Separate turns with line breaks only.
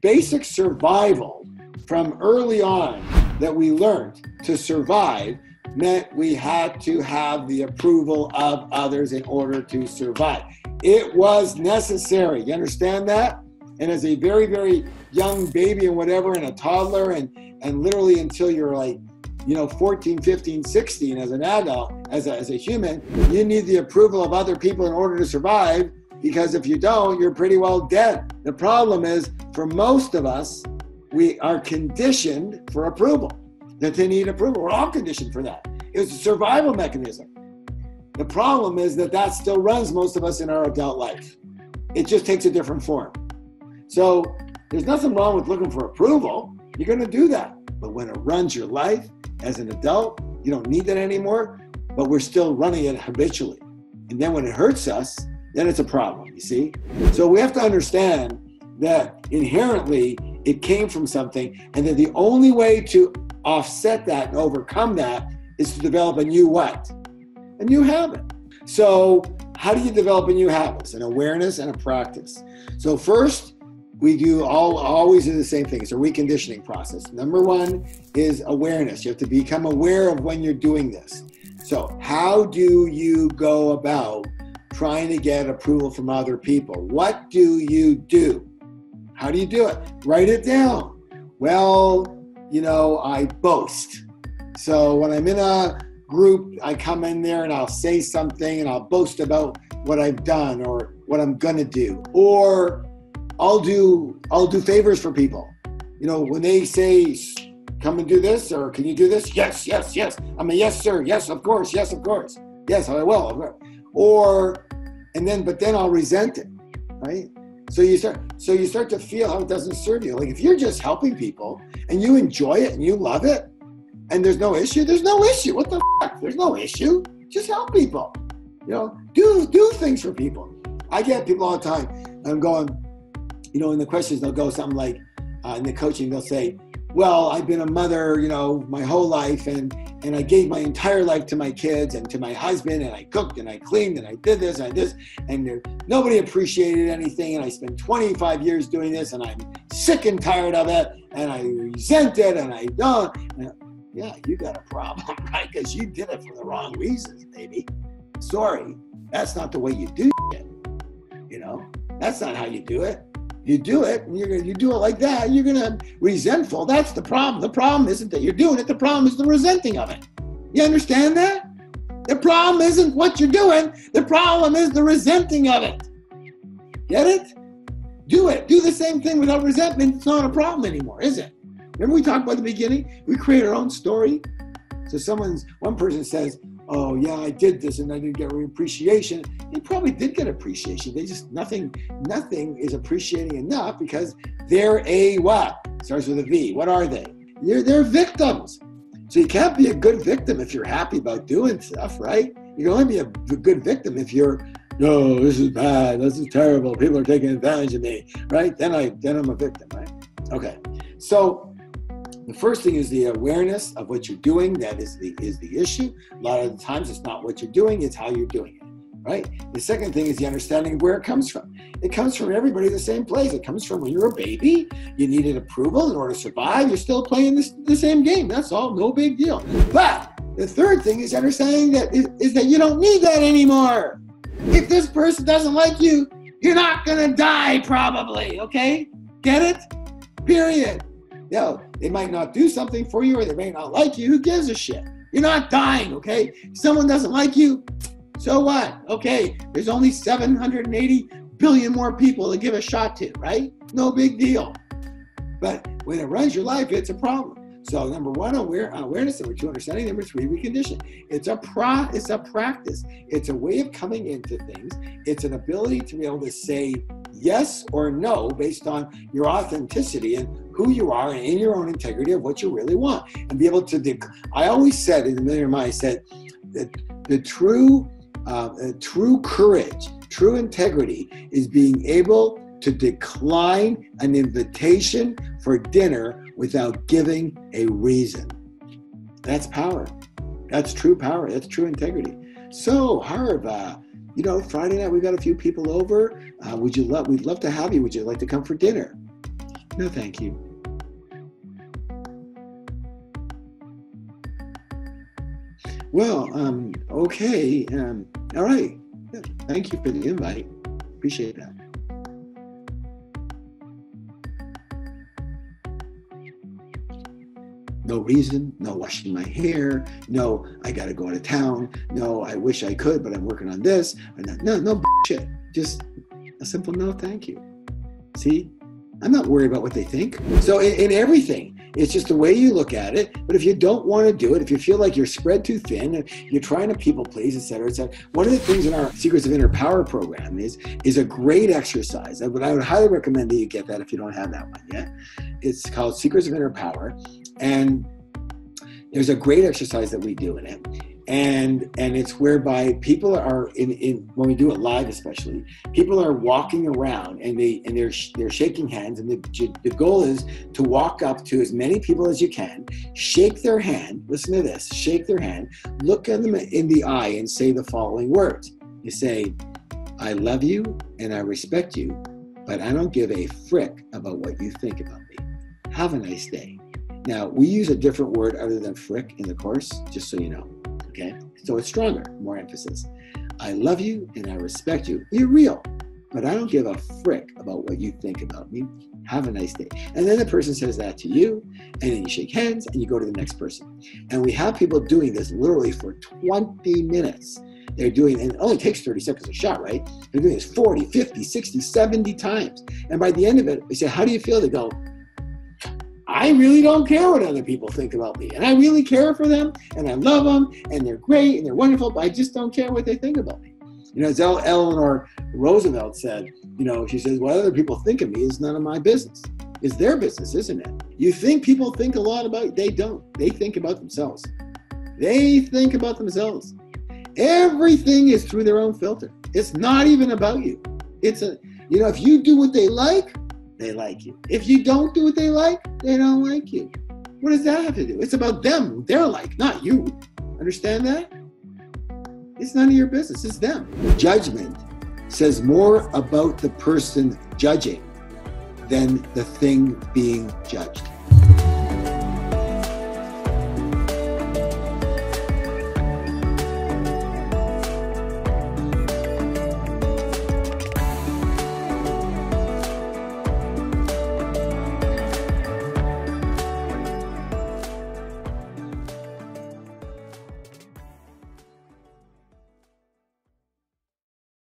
basic survival from early on that we learned to survive meant we had to have the approval of others in order to survive. It was necessary. You understand that? And as a very, very young baby and whatever, and a toddler, and, and literally until you're like, you know, 14, 15, 16 as an adult, as a, as a human, you need the approval of other people in order to survive because if you don't, you're pretty well dead. The problem is, for most of us, we are conditioned for approval, that they need approval. We're all conditioned for that. It's a survival mechanism. The problem is that that still runs most of us in our adult life. It just takes a different form. So there's nothing wrong with looking for approval. You're going to do that. But when it runs your life as an adult, you don't need that anymore, but we're still running it habitually. And then when it hurts us, then it's a problem, you see? So we have to understand that inherently it came from something, and that the only way to offset that and overcome that is to develop a new what? A new habit. So, how do you develop a new habit? An awareness and a practice. So, first, we do all always do the same thing. It's a reconditioning process. Number one is awareness. You have to become aware of when you're doing this. So, how do you go about trying to get approval from other people? What do you do? How do you do it? Write it down. Well, you know, I boast. So when I'm in a group, I come in there and I'll say something and I'll boast about what I've done or what I'm gonna do. Or I'll do I'll do favors for people. You know, when they say come and do this or can you do this? Yes, yes, yes. I'm a yes, sir. Yes, of course. Yes, of course. Yes, I will. Or and then but then I'll resent it, right? So you start so you start to feel how it doesn't serve you. Like if you're just helping people and you enjoy it and you love it and there's no issue, there's no issue. What the fuck? There's no issue. Just help people. You know, do do things for people. I get people all the time. I'm going, you know, in the questions they'll go something like, uh, in the coaching they'll say, well, I've been a mother, you know, my whole life, and and I gave my entire life to my kids and to my husband, and I cooked and I cleaned and I did this and I did this, and nobody appreciated anything, and I spent 25 years doing this, and I'm sick and tired of it, and I resent it, and I don't. And, yeah, you got a problem, right? Because you did it for the wrong reasons, baby. Sorry, that's not the way you do it. You know, that's not how you do it you do it gonna you do it like that you're gonna resentful. That's the problem. The problem isn't that you're doing it the problem is the resenting of it. You understand that? The problem isn't what you're doing the problem is the resenting of it. Get it? Do it. Do the same thing without resentment. It's not a problem anymore is it? Remember we talked about the beginning? We create our own story. So someone's one person says oh yeah, I did this and I didn't get any appreciation. They probably did get appreciation. They just nothing, nothing is appreciating enough because they're a what? Starts with a V. What are they? You're they're victims. So you can't be a good victim if you're happy about doing stuff, right? You can only be a good victim if you're, no, this is bad, this is terrible, people are taking advantage of me, right? Then I then I'm a victim, right? Okay. So the first thing is the awareness of what you're doing. That is the is the issue. A lot of the times, it's not what you're doing; it's how you're doing it. Right. The second thing is the understanding of where it comes from. It comes from everybody the same place. It comes from when you're a baby. You needed approval in order to survive. You're still playing this, the same game. That's all. No big deal. But the third thing is understanding that is, is that you don't need that anymore. If this person doesn't like you, you're not gonna die probably. Okay. Get it? Period. Yo, they might not do something for you or they may not like you. Who gives a shit? You're not dying, okay? Someone doesn't like you, so what? Okay, there's only 780 billion more people to give a shot to, right? No big deal. But when it runs your life, it's a problem. So number one, aware, awareness. Number two, understanding. Number three, recondition. It's a pro. It's a practice. It's a way of coming into things. It's an ability to be able to say yes or no based on your authenticity and who you are and in your own integrity of what you really want, and be able to. Dec- I always said in the Millionaire Mind, I said that the true, uh, true courage, true integrity is being able to decline an invitation for dinner without giving a reason. That's power. That's true power. That's true integrity. So, Harv, uh, you know, Friday night we got a few people over. Uh, would you love? We'd love to have you. Would you like to come for dinner? No, thank you. Well, um, okay. Um, all right. Thank you for the invite. Appreciate that. No reason, no washing my hair, no, I got to go out of town, no, I wish I could, but I'm working on this. No, no, shit. Just a simple no, thank you. See, I'm not worried about what they think. So, in, in everything, it's just the way you look at it. But if you don't want to do it, if you feel like you're spread too thin, you're trying to people please, et cetera, et cetera. One of the things in our Secrets of Inner Power program is is a great exercise. But I would highly recommend that you get that if you don't have that one yet. It's called Secrets of Inner Power, and there's a great exercise that we do in it. And and it's whereby people are in, in when we do it live especially people are walking around and they and they're they're shaking hands and the, the goal is to walk up to as many people as you can shake their hand listen to this shake their hand look at them in the eye and say the following words. You say i love you and i respect you but i don't give a frick about what you think about me. Have a nice day now we use a different word other than frick in the course just so you know Okay, so it's stronger, more emphasis. I love you and I respect you. You're real, but I don't give a frick about what you think about me. Have a nice day. And then the person says that to you, and then you shake hands and you go to the next person. And we have people doing this literally for 20 minutes. They're doing, and it only takes 30 seconds a shot, right? They're doing this 40, 50, 60, 70 times. And by the end of it, they say, How do you feel? They go, I really don't care what other people think about me. And I really care for them and I love them and they're great and they're wonderful, but I just don't care what they think about me. You know, as Eleanor Roosevelt said, you know, she says, what other people think of me is none of my business. It's their business, isn't it? You think people think a lot about you? They don't. They think about themselves. They think about themselves. Everything is through their own filter. It's not even about you. It's a, you know, if you do what they like, they like you. If you don't do what they like, they don't like you. What does that have to do? It's about them, they're like, not you. Understand that? It's none of your business, it's them. Judgment says more about the person judging than the thing being judged.